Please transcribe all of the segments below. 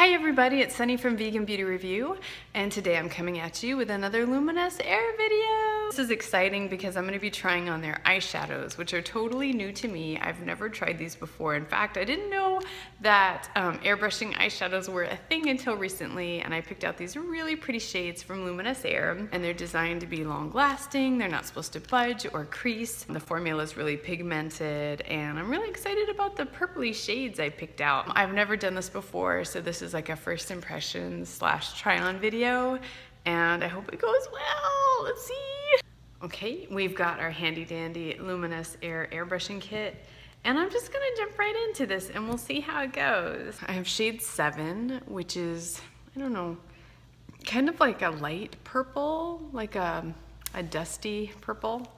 Hi everybody, it's Sunny from Vegan Beauty Review, and today I'm coming at you with another Luminess Air video. This is exciting because I'm going to be trying on their eyeshadows, which are totally new to me. I've never tried these before. In fact, I didn't know that um, airbrushing eyeshadows were a thing until recently, and I picked out these really pretty shades from Luminess Air, and they're designed to be long lasting. They're not supposed to budge or crease. The formula is really pigmented, and I'm really excited about the purpley shades I picked out. I've never done this before, so this is like a first impression slash try on video and I hope it goes well. Let's see. Okay, we've got our handy dandy Luminess Air airbrushing kit and I'm just gonna jump right into this and we'll see how it goes. I have shade seven, which is, I don't know, kind of like a light purple, like a, a dusty purple.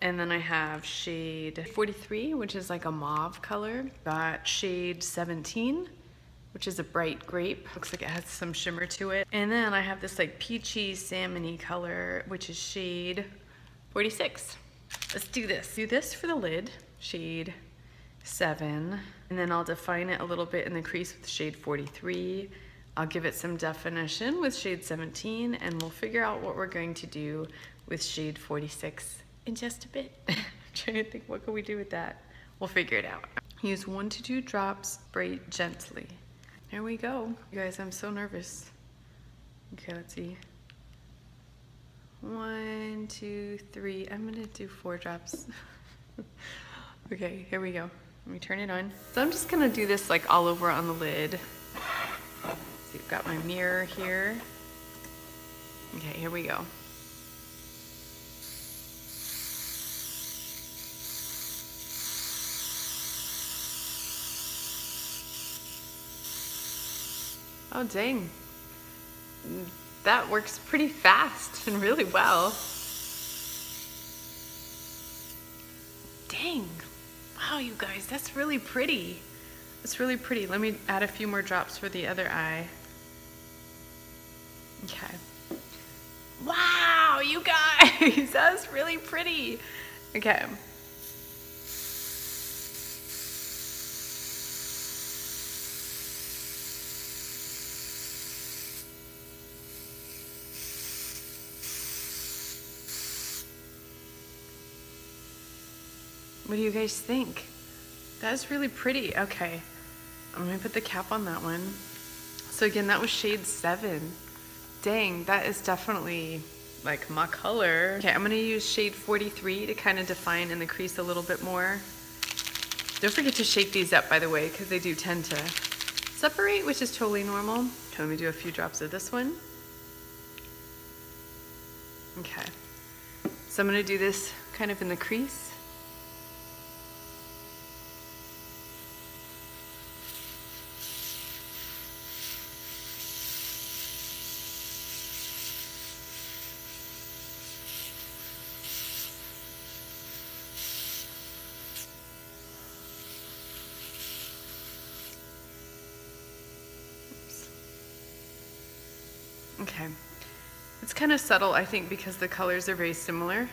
And then I have shade 43, which is like a mauve color. Got shade 17, which is a bright grape. Looks like it has some shimmer to it. And then I have this like peachy salmony color, which is shade 46. Let's do this. Do this for the lid, shade seven. And then I'll define it a little bit in the crease with shade 43. I'll give it some definition with shade 17 and we'll figure out what we're going to do with shade 46 in just a bit. I'm trying to think what can we do with that. We'll figure it out. Use one to two drops, spray gently. Here we go. You guys, I'm so nervous. Okay, let's see. One, two, three. I'm gonna do four drops. okay, here we go. Let me turn it on. So I'm just gonna do this like all over on the lid. So you've got my mirror here. Okay, here we go. Oh, dang. That works pretty fast and really well. Dang. Wow, you guys, that's really pretty. It's really pretty. Let me add a few more drops for the other eye. Okay. Wow, you guys, that's really pretty. Okay. What do you guys think? That's really pretty. Okay, I'm gonna put the cap on that one. So again, that was shade seven. Dang, that is definitely like my color. Okay, I'm gonna use shade 43 to kind of define in the crease a little bit more. Don't forget to shake these up, by the way, because they do tend to separate, which is totally normal. Okay, let me do a few drops of this one. Okay, so I'm gonna do this kind of in the crease. Okay. It's kind of subtle, I think, because the colors are very similar.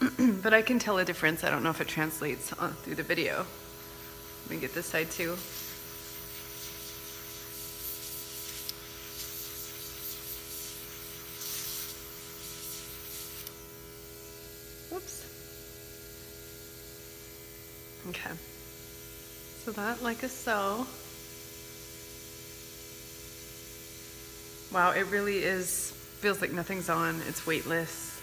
but I can tell a difference. I don't know if it translates on, through the video. Let me get this side too. Whoops. Okay. So that like a so. Wow, it really is, feels like nothing's on. It's weightless.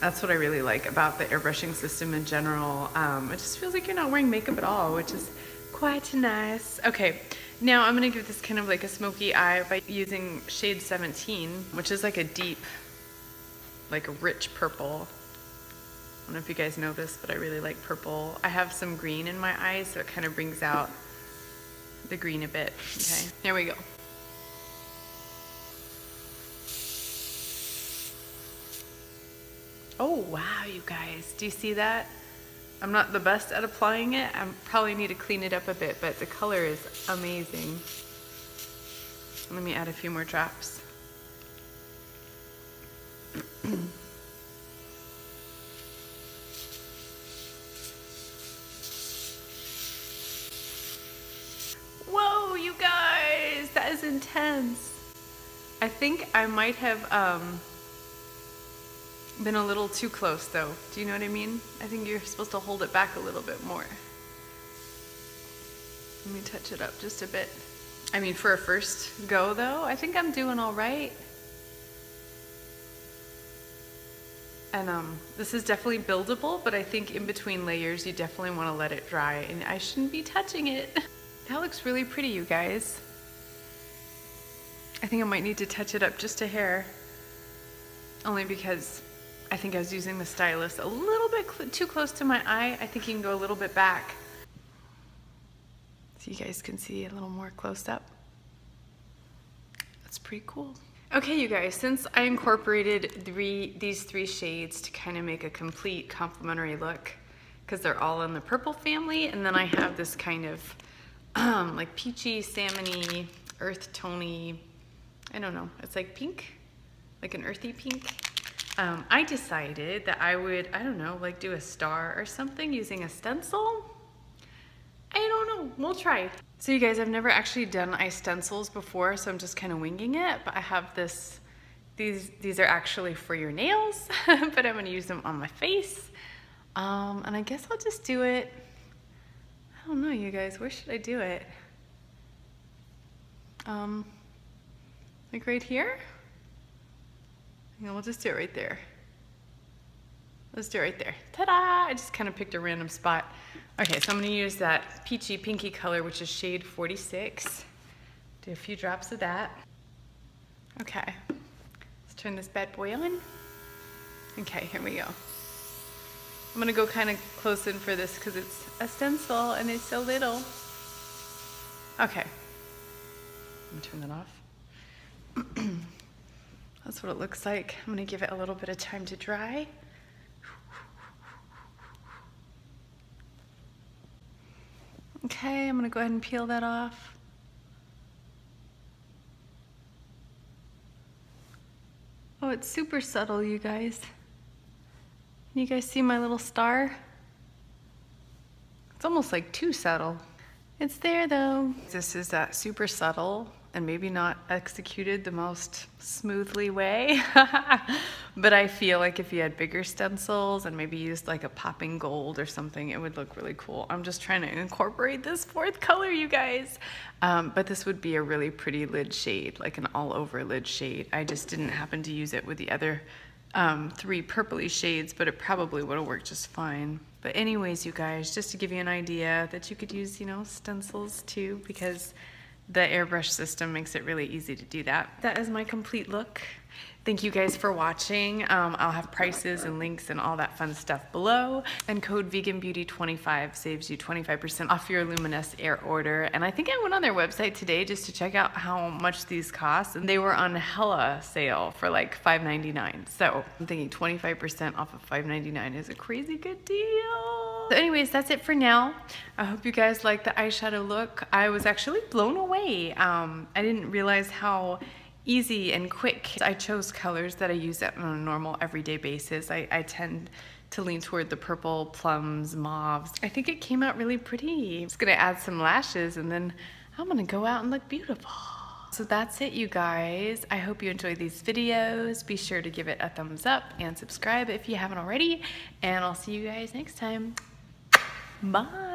That's what I really like about the airbrushing system in general. Um, it just feels like you're not wearing makeup at all, which is quite nice. Okay, now I'm gonna give this kind of like a smoky eye by using shade 17, which is like a deep, like a rich purple. I don't know if you guys know this, but I really like purple. I have some green in my eyes, so it kind of brings out the green a bit. Okay, there we go. Oh, wow, you guys. Do you see that? I'm not the best at applying it. I probably need to clean it up a bit, but the color is amazing. Let me add a few more drops. Whoa, you guys, that hands. I think I might have um, been a little too close though. Do you know what I mean? I think you're supposed to hold it back a little bit more. Let me touch it up just a bit. I mean, for a first go though, I think I'm doing all right. And um, this is definitely buildable, but I think in between layers, you definitely want to let it dry and I shouldn't be touching it. That looks really pretty, you guys. I think I might need to touch it up just a hair. Only because I think I was using the stylus a little bit cl too close to my eye. I think you can go a little bit back. So you guys can see a little more close up. That's pretty cool. Okay, you guys, since I incorporated three, these three shades to kind of make a complete complementary look, because they're all in the purple family, and then I have this kind of um, like peachy, salmony, earth tony, I don't know, it's like pink, like an earthy pink. Um, I decided that I would, I don't know, like do a star or something using a stencil. I don't know, we'll try. So you guys, I've never actually done eye stencils before, so I'm just kind of winging it, but I have this, these, these are actually for your nails, but I'm gonna use them on my face. Um, and I guess I'll just do it, I don't know you guys, where should I do it? Um, like right here? Yeah, we'll just do it right there. Let's do it right there. Ta-da! I just kind of picked a random spot. Okay, so I'm gonna use that peachy pinky color, which is shade 46. Do a few drops of that. Okay, let's turn this bad boy on. Okay, here we go. I'm gonna go kind of close in for this because it's a stencil and it's so little. Okay, I'm gonna turn that off. That's what it looks like. I'm gonna give it a little bit of time to dry. Okay, I'm gonna go ahead and peel that off. Oh, it's super subtle, you guys. You guys see my little star? It's almost like too subtle. It's there though. This is that super subtle and maybe not executed the most smoothly way. but I feel like if you had bigger stencils and maybe used like a popping gold or something, it would look really cool. I'm just trying to incorporate this fourth color, you guys. Um, but this would be a really pretty lid shade, like an all over lid shade. I just didn't happen to use it with the other um, three purpley shades, but it probably would have worked just fine. But anyways, you guys, just to give you an idea that you could use, you know, stencils too, because the airbrush system makes it really easy to do that. That is my complete look. Thank you guys for watching. Um, I'll have prices and links and all that fun stuff below. And code VeganBeauty25 saves you 25% off your Luminess Air order. And I think I went on their website today just to check out how much these cost. And they were on hella sale for like $5.99. So I'm thinking 25% off of $5.99 is a crazy good deal. So anyways, that's it for now. I hope you guys like the eyeshadow look. I was actually blown away. Um, I didn't realize how easy and quick. I chose colors that I use on a normal everyday basis. I, I tend to lean toward the purple, plums, mauves. I think it came out really pretty. I'm just gonna add some lashes and then I'm gonna go out and look beautiful. So that's it, you guys. I hope you enjoyed these videos. Be sure to give it a thumbs up and subscribe if you haven't already. And I'll see you guys next time. Bye.